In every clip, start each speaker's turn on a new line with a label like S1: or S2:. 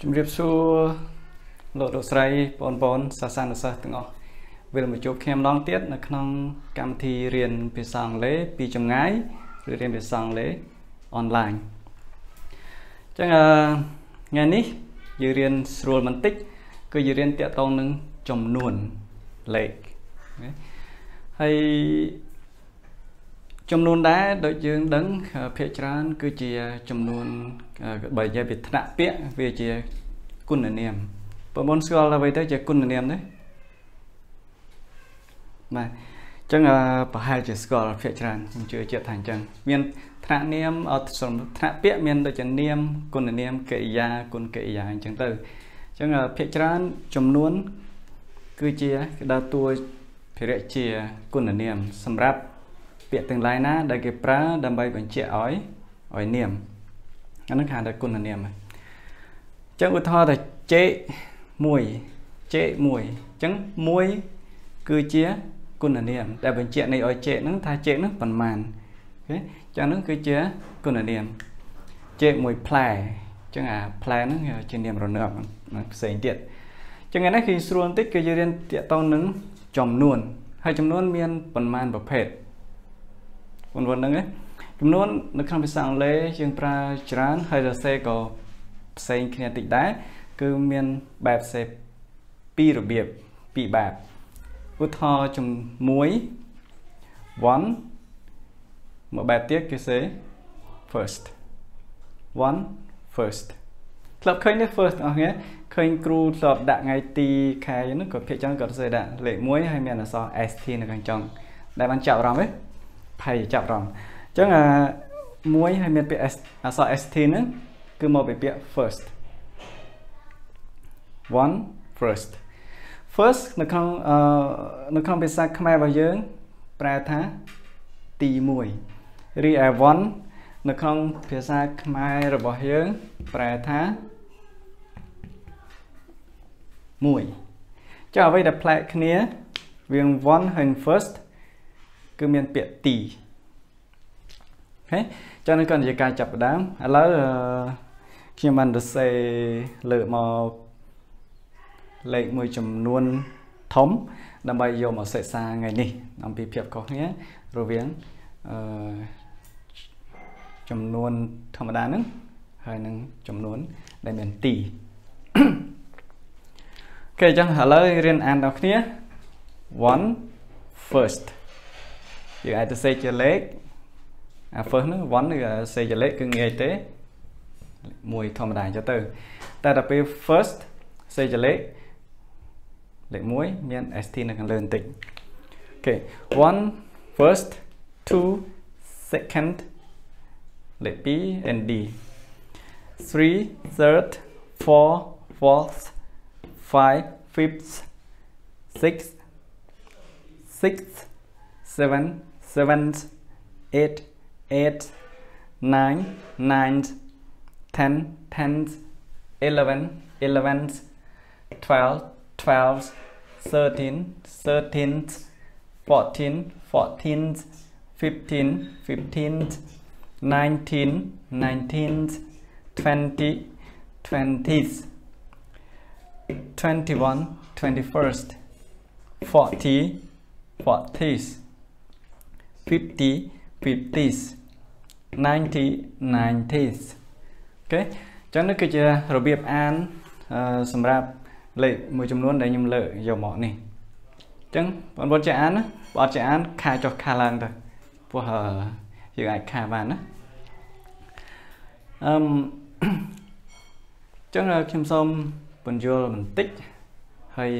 S1: ជំរាបសួរលោកលោកស្រីបងប្អូនសាសនាសិស្សទាំងអស់វិលមកជួបខ្ញុំម្ដងទៀតនៅក្នុងកម្មវិធីរៀនភាសាអង់គ្លេសពីចម្ងាយឬរៀនភាសាអង់គ្លេសអនឡាញអញ្ចឹងអឺថ្ងៃនេះយើងរៀនស្រួលបន្តិចគឺយើងរៀនតាក់ទងនឹងចំនួនលេខហើយ ចំនួនដែរដូចយើងដឹងភាគច្រើន គឺជាចំនួនបើនិយាយពីថ្នាក់ពាក្យវាជាគុណនាមបងប្អូនស្គាល់អ្វីទៅជាគុណនាមទេបាទអញ្ចឹងប្រហែលជាស្គាល់ភាគច្រើនខ្ញុំជឿជាក់ថាអញ្ចឹងមានថ្នាក់នាមសំថ្នាក់ពាក្យមានដូចជានាមគុណនាមកិរិយាគុណកិរិយាអញ្ចឹងទៅអញ្ចឹងភាគច្រើនចំនួន គឺជាដើរតួភារៈជាគុណនាមសម្រាប់ ពាក្យទាំងឡាយណា ដែលគេប្រើដើម្បីបញ្ជាក់ឲ្យឲ្យនាមអានឹងគេហៅថាគុណនាមអញ្ចឹងឧទាហរណ៍ថាចេ1ចេ1អញ្ចឹង1គឺជាគុណនាម ដែលបញ្ជាក់នៃឲ្យចេហ្នឹងថាចេហ្នឹងប៉ុន្មានអូខេចឹងហ្នឹងគឺជាគុណនាមចេមួយផ្លែអញ្ចឹងអាផ្លែហ្នឹងជានាមរងាប់ផ្សេងទៀតអញ្ចឹងនេះគឺស្រួលបន្តិចគឺយើងរៀនតាក់ទងនឹងចំនួនហើយចំនួនមានប៉ុន្មានប្រភេទ បងប្អូនហ្នឹងចំនួននៅក្នុងភាសាអង់គ្លេសយើងប្រើច្រើនហើយសរសេរក៏ផ្សេងគ្នាតិចដែរគឺមានបែបផ្សេងពីររបៀបពីរបែបឧទាហរណ៍ជាមួយ1មួយបែបទៀតគេសេ first one first ធ្លាប់ឃើញទេ first អស់គ្នាឃើញគ្រូធ្លាប់ដាក់ថ្ងៃទីខែហ្នឹងក៏ភាគច្រើនក៏សេដាក់លេខ1ហើយមានអក្សរ ST នៅខាងចុងដែលបានចាប់អារម្មណ៍ទេ ភ័យចាប់អារម្មណ៍អញ្ចឹងអាមួយហើយមានពាក្យអក្សរ ST ហ្នឹងគឺមកពីពាក្យ first one first first នៅក្នុងអឺនៅក្នុងភាសាខ្មែររបស់យើង ប្រែថាទី1រីឯ one នៅក្នុងភាសាខ្មែររបស់យើង ប្រែថា1ចុះអ្វីដែលប្លែកគ្នាវាង one ហើយ first គឺមានពាក្យទីហេចឹងនេះក៏ជាការចាប់ផ្ដើមឥឡូវខ្ញុំបានទៅសេលើកមកលេខមួយចំនួនធំ ដើម្បីយកមកសិក្សាថ្ងៃនេះអំពីភាពខុសគ្នារវាងអឺចំនួនធម្មតាហ្នឹងហើយនឹងចំនួនដែលមានទីអូខេអញ្ចឹងឥឡូវរៀនអានដល់គ្នា one first យើងអាចទៅសេជាលេខអា first ហ្នឹង1គឺសេជាលេខគឺងាយទេមួយធម្មតាអញ្ចឹងទៅ តែដល់ពេល first សេជាលេខលេខ1មាន st នៅខាងលើបន្តិចអូខេ1 first 2 second លេខ2 and d 3 third 4 fourth 5 fifth 6 sixth 7 sevens, eight, eight, nine, nines, ten, tens, eleven, elevens, twelve, twelves, thirteen, thirteens, fourteen, fourteens, fifteen, fifteens, nineteen, nineteens, twenty, twenties, twenty-one, twenty-first, forty, forties. 50 50s 90 90s អូខេអញ្ចឹងនេះគឺជារបៀបអានសម្រាប់លេខមួយចំនួនដែលខ្ញុំលើកយកមកនេះអញ្ចឹងបងប្អូនចេះអានណាបើអត់ចេះអានខាចុះខាឡើងទៅព្រោះយើងអាចខាបានណាអឹមចឹងខ្ញុំសូមបញ្យល់បន្តិចហើយ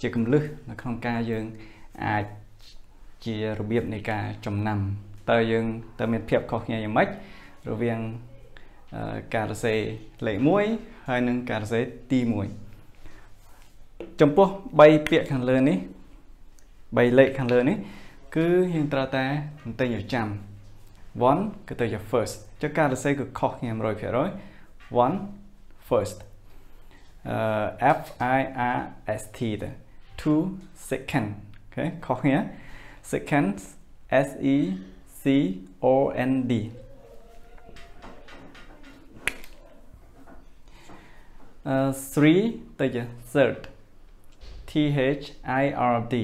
S1: ជាកម្លឹះនៅក្នុងការយើងអាច ជារបៀបនៃការចំណាំតើយើងតើមានភាពខុសគ្នាយ៉ាងម៉េចរវាងការសរសេរលេខ1ហើយនិងការសរសេរទី1ចំពោះ3ពាក្យខាងលើនេះ3លេខខាងលើនេះ គឺយើងត្រូវតែបន្ទិញឲ្យចាំ one គឺទៅជា first ចុះការសរសេរគឺខុសគ្នា100% one first អឺ F I R S T ទៅ two second អូខេខុសគ្នា second S E C O N D 3ទៅជា third T H I R D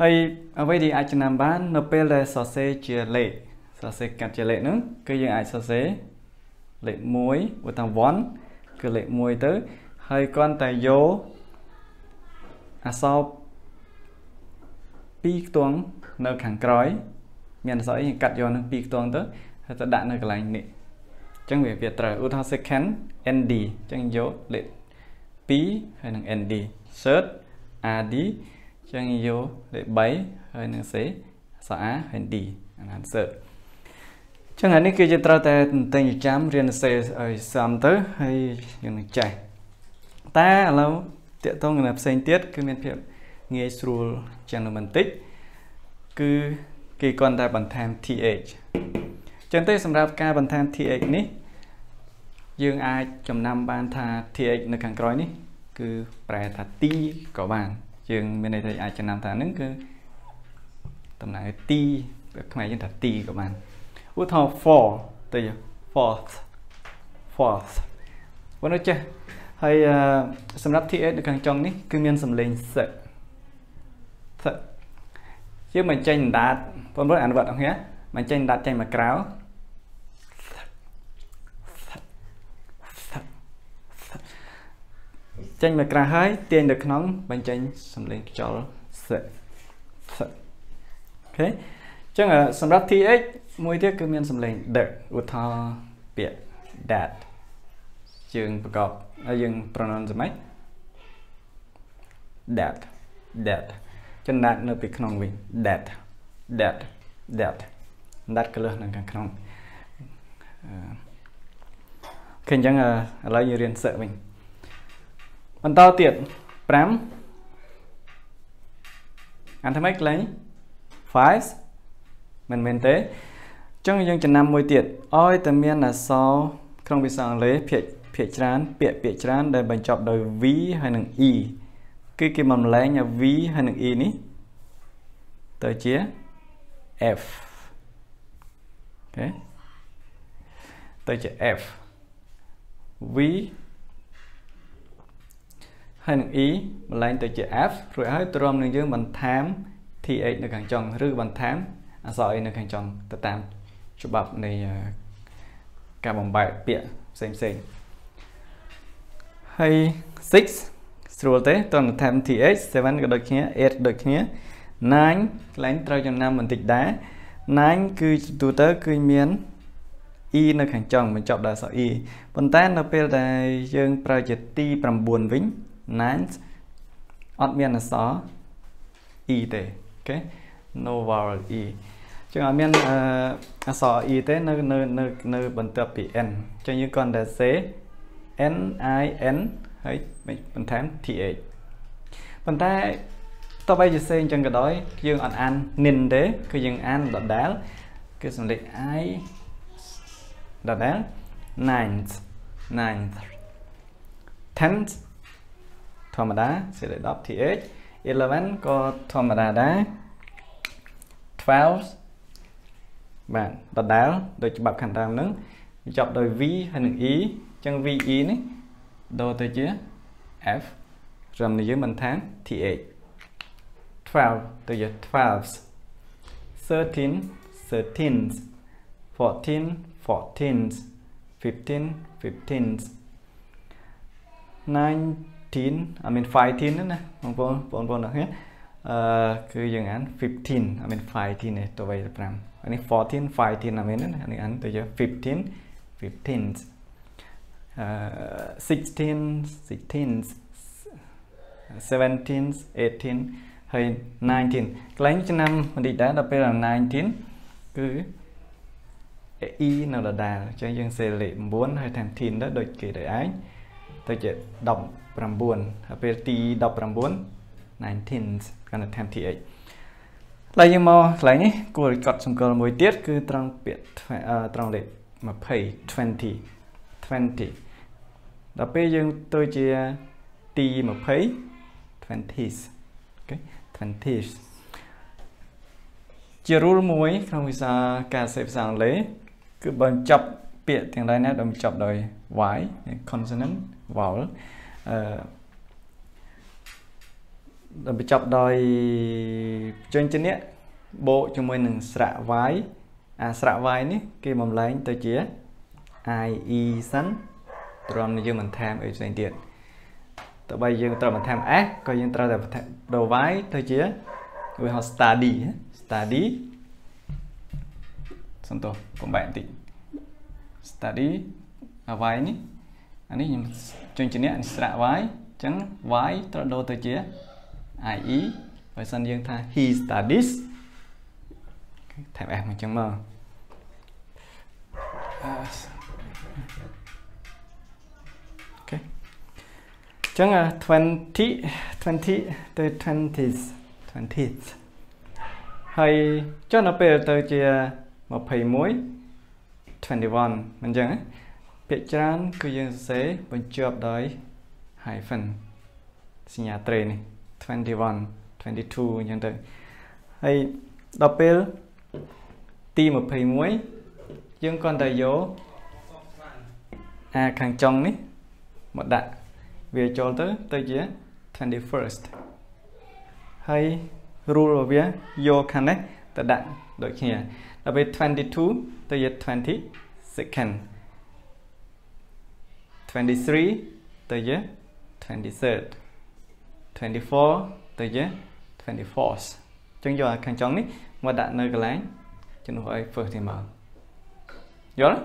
S1: ហើយអ្វីដែលអាចចំណាំបាននៅពេលដែលសរសេរជាលេខសរសេរកាត់ជាលេខហ្នឹងគឺយើងអាច 2ខ្ទង់នៅខាងក្រោយ មានអក្សរអីកាត់យកនឹង2ខ្ទង់ទៅហើយទៅដាក់នៅកន្លែងនេះអញ្ចឹងវាវាត្រូវឧទាហរណ៍ second nd អញ្ចឹងយកលេខ2ហើយនឹង nd search ad អញ្ចឹងយកលេខ3ហើយនឹង c អក្សរ a ហើយ d អាន search ចឹងអានេះគឺយើងត្រូវតែទិញចាំរៀនសេឲ្យសំទៅហើយយើងនឹងចេះតែឥឡូវតកតងនឹងផ្សេងទៀតគឺមានភាព ងាយស្រួលជាងនឹងបន្តិចគឺគេគ្រាន់តែបន្ថែម th ចឹងទេសម្រាប់ការបន្ថែម th នេះ យើងអាចចំណាំបានថា th នៅខាងក្រោយនេះគឺប្រែថាទីក៏បានយើងមានន័យថាអាចចំណាំថាហ្នឹងគឺតំណាងទីខ្មែរយើងថាទីក៏បានឧទាហរណ៍ for ទៅ fourth fourth បងចេះហើយសម្រាប់ th នៅខាងចុងនេះគឺមានសំឡេងសឹកសឹក យើងបញ្ចេញអណ្ដាតបងប្អូនអនុវត្តអស់គ្នាបញ្ចេញអណ្ដាតចេញមកក្រៅចេញមកក្រៅហើយទាញទៅក្នុងបញ្ចេញសំឡេងខ្យល់សឹកអូខេអញ្ចឹងសម្រាប់ th មួយទៀតគឺមានសំឡេង the ឧទាហរណ៍ពាក្យ that យើងប្រកបហើយយើង pronounce យ៉ាងម៉េច that that ចំណាត់នៅពីក្នុងវិញ that that that ដាត់កលឹះនៅខាងក្នុងឃើញអញ្ចឹងឥឡូវយើងរៀនសឹកវិញបន្តទៀត5អានថ្មីកន្លែង5មិនមែនទេចឹងយើងចំណាំមួយទៀតឲ្យតែមានអក្សរក្នុងភាសាអង់គ្លេសភាគភាគច្រើន ពាក្យពាក្យច្រើនដែលបញ្ចប់ដោយ v ហើយនិង e គឺគេបំលែងឲ្យ v ហើយនិង e នេះទៅជា f អូខេទៅជា f v ហើយនឹង e បំលែងទៅជា f រួចហើយទ្រាំនឹងយើងបន្ថែម th នៅខាងចុងឬបន្ថែមអក្សរ e នៅខាងចុងទៅតាមច្បាប់នៃការបំបែកពាក្យផ្សេងផ្សេងហើយ6 ស្រួលទេតើថែម th 7ក៏ដូចគ្នា8ដូចគ្នា9កន្លែងត្រូវចំណាំបន្តិចដែរ9គឺទូទៅគឺមាន e នៅខាងចុងបញ្ចប់ដោយអក្សរ e ប៉ុន្តែនៅពេលដែលយើងប្រើជាទី9វិញ 9 អត់មានអក្សរ e ទេអូខេ no vowel e ចឹងអត់មានអក្សរ e ទេនៅនៅនៅនៅបន្ទាប់ពី n ចឹងយើងគ្រាន់តែ say n i n ហើយបន្ថែម th ប៉ុន្តែតបៃជាសេអញ្ចឹងក៏ដោយយើងអត់អាន nin ទេគឺយើងអានដដែលគឺសំលេង i ដដែល ninth ninth tenth ធម្មតាសេលេ10 th 11ក៏ធម្មតាដែរ12បាទដដែលដោយច្បាប់ខាងដើមហ្នឹងចប់ដោយ v ហើយនឹង e អញ្ចឹង ve នេះ ដូរទៅជា f ត្រឹមនេះយើងបន្ថែម th 12ទៅជា 12s 13 13s 14 14s 15 15s 19 I mean 15ហ្នឹងណាបងប្អូនបងប្អូនអរគុណអឺគឺយើងអាន15 I mean 15នេះទៅវិញទៅ5អានេះ14 15អាមែនណាអានេះអានទៅជា15 15 uh 16 16 17 18ហើយ19កន្លែងឆ្នាំបន្តិចដែរដល់ពេល19គឺ e នៅដដែលអញ្ចឹងយើងសេលេខ9ហើយថែម10ដែរដូចគេដែរឯងទៅជា19ហើយពេលទី19 19កាន់តែថែម th ឡើយយើងមកកន្លែងនេះគួរកត់សម្គាល់មួយទៀតគឺត្រង់ពាក្យត្រង់លេខ20 20 20 ដល់ពេលយើងទៅជាទី20 20s អូខេ 20s ជា rule មួយក្នុងវិសាការសេភាសាអង់គ្លេសគឺបើចប់ពាក្យទាំងឡាយណាដែលបញ្ចប់ដោយ y consonant vowel អឺដែលបញ្ចប់ដោយជញ្ជនៈបូកជាមួយនឹងស្រៈ y អាស្រៈ y នេះគេបំលែងទៅជា i e សិន ព្រមនឹងយើងបន្ថែមអីផ្សេងទៀតតើបើយើងត្រូវបន្ថែម s ក៏យើងត្រូវតែបន្ថែមដូរ y ទៅជាវាហៅ study study សំទោសបំបែកបន្តិច study អា y នេះអានេះខ្ញុំជញ្ជាក់ស្រៈ y អញ្ចឹង y ត្រូវដូរទៅជា ie បើសិនយើងថា he studies ថែម s មកអញ្ចឹងមក ចឹង20 20ទៅ 20s 20s ហើយចុះនៅពេលទៅជា21 21មិនចឹងពាក្យច្រើនគឺយើងសរសេរបញ្ចប់ដោយ hyphen សញ្ញាត្រេនេះ21 22អញ្ចឹងទៅហើយដល់ពេលទី21យើងគ្រាន់តែយកអាខាងចុងនេះមកដាក់ វាចូលទៅទៅជា 21st ហើយ rule របស់វាយកខាងនេះទៅដាក់ដូចគ្នាដល់ពេល22ទៅជា20 second 23ទៅជា 23rd 24ទៅជា 24th អញ្ចឹងយកខាងចុងនេះមកដាក់នៅកន្លែងជំនួសឲ្យ first ទីមកយល់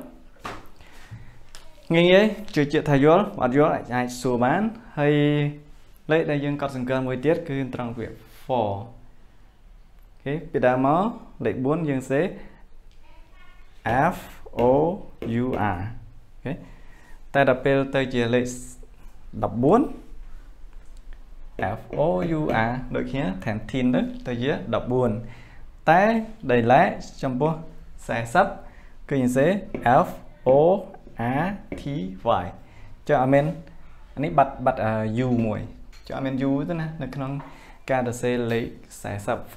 S1: ងាយងាយជឿជាក់ថាយល់អត់យល់អាចសួរបានហើយលេខដែលយើងកត់សង្កេតមួយទៀតគឺត្រង់វា4អូខេពីដើមមកលេខ4យើងសេ F O U R អូខេតែដល់ពេលទៅជាលេខ14 F O U R ដូចគ្នាថែមធីនទៅទៅជា14តែដែលឡែចំពោះ40គឺយើងសេ F O R T Y ចុះអត់មានអានេះបាត់បាត់ U មួយចុះអត់មាន U ទេណានៅក្នុងការសរសេរលេខ40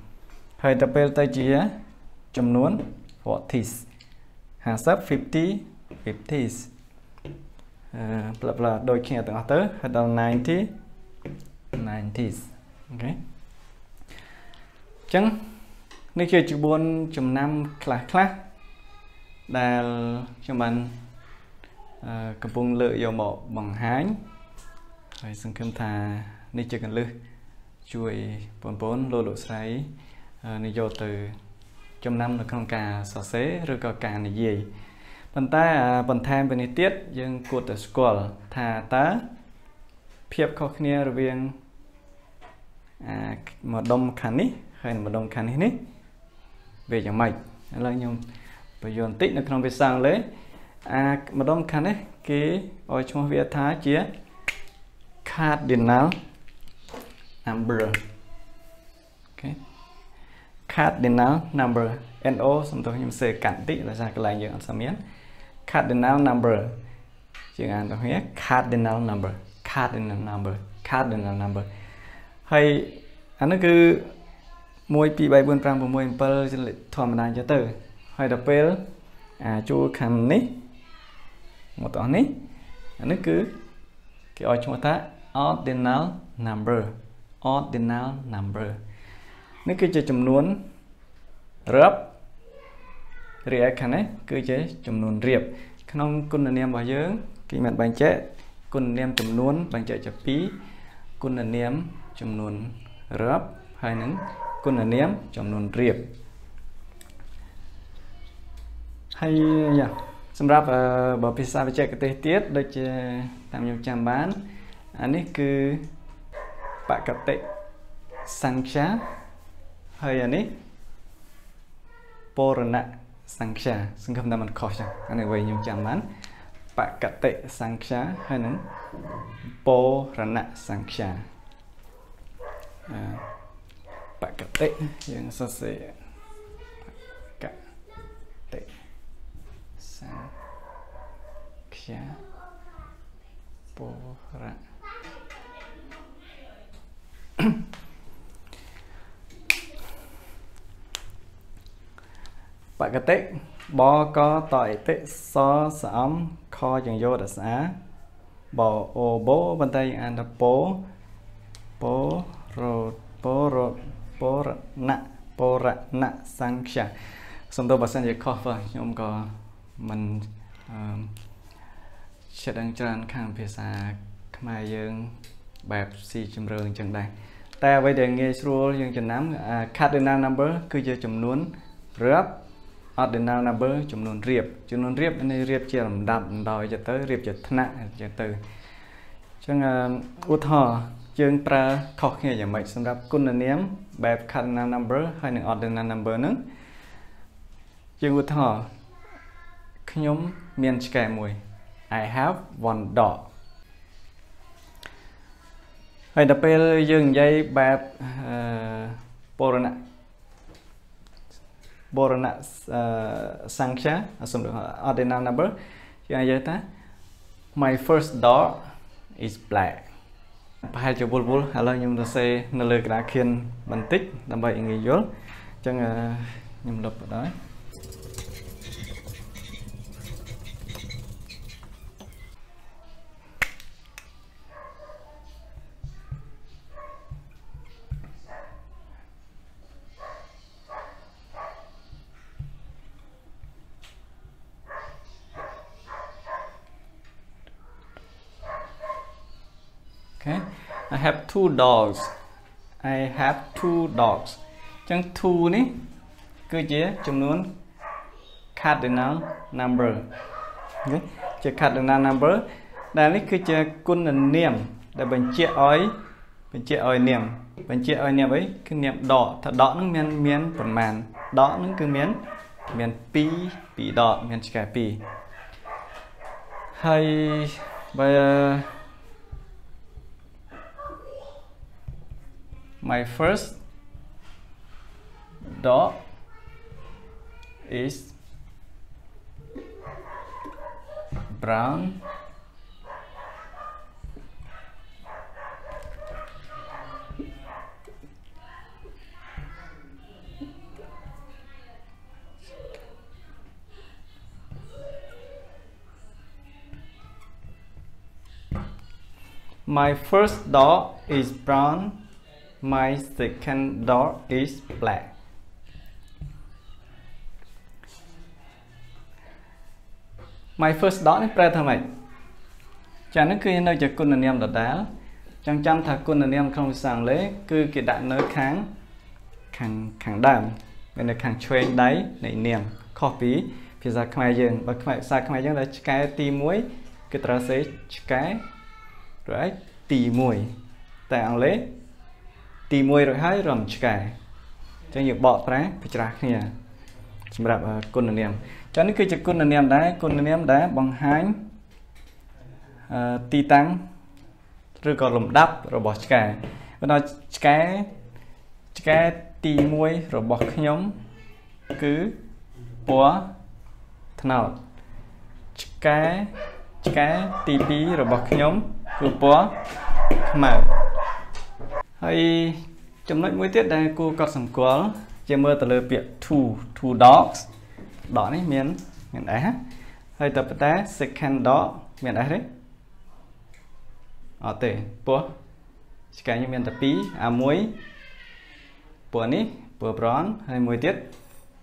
S1: 40ហើយទៅពេលទៅជាចំនួន 40s 50 50 50s អឺប្លាប្លាដូចគ្នាទាំងអស់ទៅហើយដល់90 90s អូខេអញ្ចឹងនេះជាក្បួនចំណាំខ្លះខ្លះដែលខ្ញុំបាន កំពុងលើកយកមកបង្ហាញហើយសង្ឃឹមថានេះជាកលឹះជួយបងប្អូនលោកលោកស្រីនិយោទៅចំណាំនៅក្នុងការសរសេរឬក៏ការនិយាយប៉ុន្តែបន្ថែមពីនេះទៀតយើងគួរតែស្គាល់ថាតើភាពខុសគ្នារវាងអាម្ដុំខាងនេះហើយម្ដុំខាងនេះនេះវាយ៉ាងម៉េចឥឡូវខ្ញុំបញ្យល់បន្តិចនៅក្នុងភាសាអង់គ្លេស អាម្ដុំខាងនេះគេឲ្យឈ្មោះវាថាជា cardinal number អូខេ cardinal number NO សំទោសខ្ញុំសេកាត់បន្តិចដោយសារកន្លែងយើងអត់សមមាន cardinal number ជាងអានទៅគ្នា cardinal number cardinal number cardinal number ហើយអានោះគឺ1 2 3 4 5 6 7ជាលេខធម្មតាអញ្ចឹងទៅហើយដល់ពេលអាជួរខាងនេះ មកតោះនេះអានេះគឺគេឲ្យឈ្មោះថា ordinal number ordinal number នេះគឺជាចំនួនរាប់រីឯខាងនេះគឺជាចំនួនរៀបក្នុងគុណនាមរបស់យើងគេមានបែងចែកគុណនាមចំនួនបែងចែកជា2គុណនាមចំនួនរាប់ហើយនឹងគុណនាមចំនួនរៀបហើយយ៉ា សម្រាប់បើភាសាបច្ចេកទេសទៀតដូចជាតាមខ្ញុំចាំបានអានេះគឺបកតិសង្ខាហើយអានេះពរណៈសង្ខាសង្ឃឹមថាมันខុសចឹងអានេះវិញខ្ញុំចាំបានបកតិសង្ខាហើយនឹងពរណៈសង្ខាបកតិយើងសរសេរបកតិ សង្ខាពរៈបកតិបកតអតិសសអំខយ៉ាងយោដសាបអូបោបន្តែអានថាពោពោរោពោរោពោរណៈពោរណៈសង្ឃាសំដៅបើសិនជាខុសទៅខ្ញុំក៏ មិនអឺចិត្តដឹងច្រើនខាងភាសាខ្មែរយើងបែបស៊ីជម្រៅអញ្ចឹងដែរតែអ្វីដែលងាយស្រួលយើងចំណាំ cardinal number គឺជាចំនួនរាប់ ordinal number ចំនួនរៀបចំនួនរៀបនេះរៀបជាលំដាប់ដោយទៅទៅរៀបជាថ្នាក់ចឹងទៅអញ្ចឹងឧទាហរណ៍យើងប្រើខុសគ្នាយ៉ាងម៉េចសម្រាប់គុណនាមបែប cardinal number ហើយនិង ordinal number ហ្នឹងយើងឧទាហរណ៍ ខ្ញុំមានឆ្កែមួយ I have one dog ហើយដល់ពេលយើងនិយាយបែបអឺបរណៈបរណៈសង្ខាសំដៅ ordinal number យើងនិយាយថា my first dog is black ប្រហែលជាវល់វល់ឥឡូវខ្ញុំទៅសេនៅលើក្តារខៀនបន្តិចដើម្បីងាយយល់អញ្ចឹងខ្ញុំលុបបដ ாய் okay I have two dogs I have two dogs អញ្ចឹង two នេះគឺជាចំនួន cardinal number ជា cardinal number ដែលនេះគឺជាគុណនាម ដែលបញ្ជាក់ឲ្យបញ្ជាក់ឲ្យនាមបញ្ជាក់ឲ្យនាមអីគឺនាមដកថាដកនឹងមានមានប្រមាណដកនឹងគឺមានមាន2 2ដកមានឆ្កែ2ហើយបើ my first dog is brown. My first dog is brown My second dog is black. My first dog នេះប្រែថាម៉េចចានេះគឺនៅជាគុណនាមដដែលចង់ចាំថាគុណនាមក្នុងភាសាអង់គ្លេសគឺគេដាក់នៅខាងខាងខាងដើមមាននៅខាងឆ្វេងដៃនៃនាមខុសពីភាសាខ្មែរយើងបើខ្មែរភាសាខ្មែរយើងដែលឆ្កែទី1គឺត្រូវសេឆ្កែឬឯទី1តែអង់គ្លេស ទី1រួចហើយរំឆ្កែអញ្ចឹងយើងបកប្រែប្រច្រាស់គ្នាសម្រាប់គុណនាមអញ្ចឹងនេះគឺជាគុណនាមដែរគុណនាមដែលបង្ហាញទីតាំងឬក៏លំដាប់របស់ឆ្កែបន្តឆ្កែឆ្កែទី1របស់ខ្ញុំគឺពណ៌ត្នោតឆ្កែឆ្កែទី2របស់ខ្ញុំគឺពណ៌ខ្មៅ ហើយចំណុចមួយទៀតដែលគួរកត់សម្គាល់ជាមើលទៅលើពាក្យ two two dogs ដកនេះមានមាន s ហើយតែប៉ុន្តែ second dog មាន s ទេអត់ទេពោះឆ្កែខ្ញុំមានតែ2អាមួយពណ៌នេះពណ៌ប្រនហើយមួយទៀត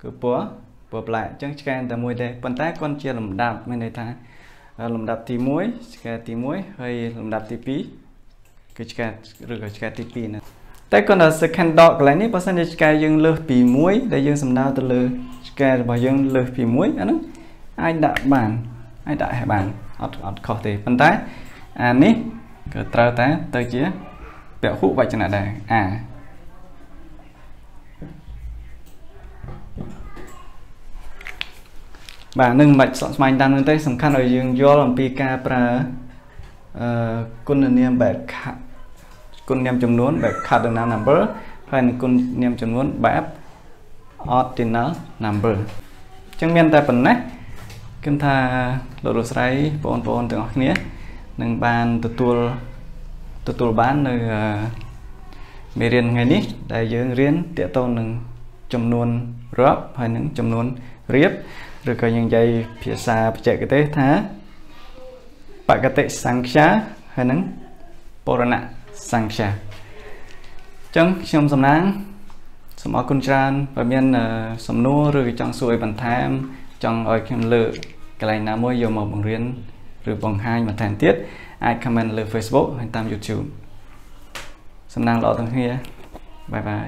S1: គឺពណ៌ពណ៌ប្លែកអញ្ចឹងឆ្កែតែមួយទេប៉ុន្តែគាត់ជាលំដាប់មានន័យថាលំដាប់ទី1ឆ្កែទី1ហើយលំដាប់ទី2 គឺឆ្កែឬក៏ឆ្កែទី2ណាតែគាត់ដល់ second dog កន្លែងនេះបើសិនជាឆ្កែយើងលើសពី1ដែលយើងសំដៅទៅលើឆ្កែរបស់យើងលើសពី1អាហ្នឹងអាចដាក់បានអាចដាក់ឲ្យបានអត់អត់ខុសទេប៉ុន្តែអានេះក៏ត្រូវតែទៅជាពហុវចនៈដែរអាបាទនឹងមិនស្ស្មាញតាមនឹងទេសំខាន់ឲ្យយើងយល់អំពីការប្រើអឺគុណនាមបែប គុណនាមចំនួនបែប cardinal number ហើយនឹងគុណនាមចំនួនបែប ordinal number អញ្ចឹងមានតែប៉ុណ្ណេះគិតថាលោកលោកស្រីបងប្អូនទាំងអស់គ្នានឹងបានទទួលទទួលបាននៅមេរៀនថ្ងៃនេះ ដែលយើងរៀនតកតងនឹងចំនួនរាប់ហើយនឹងចំនួនរៀបឬក៏យើងនិយាយភាសាបច្ចេកទេសថាបកតិសង្ខាហើយនឹងបរណៈ សង្ខាអញ្ចឹងខ្ញុំសំណាងសូមអរគុណច្រើនបើមានសំណួរឬក៏ចង់សួរឲ្យបន្ថែម ចង់ឲ្យខ្ញុំលើកកន្លែងណាមួយយកមកបង្រៀនឬបង្ហាញបន្ថែមទៀតអាច comment លើ Facebook ហើយតាម YouTube សំណាងល្អទាំងគ្នាបាយបាយ